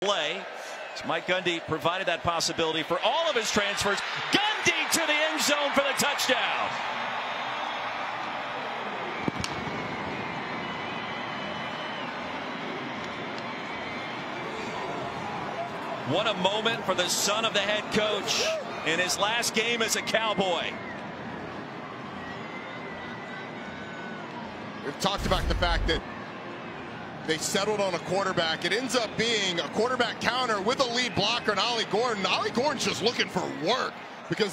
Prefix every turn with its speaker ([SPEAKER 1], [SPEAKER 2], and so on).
[SPEAKER 1] play. Mike Gundy provided that possibility for all of his transfers. Gundy to the end zone for the touchdown. What a moment for the son of the head coach in his last game as a Cowboy.
[SPEAKER 2] We've talked about the fact that they settled on a quarterback. It ends up being a quarterback counter with a lead blocker and Ollie Gordon. Ollie Gordon's just looking for work because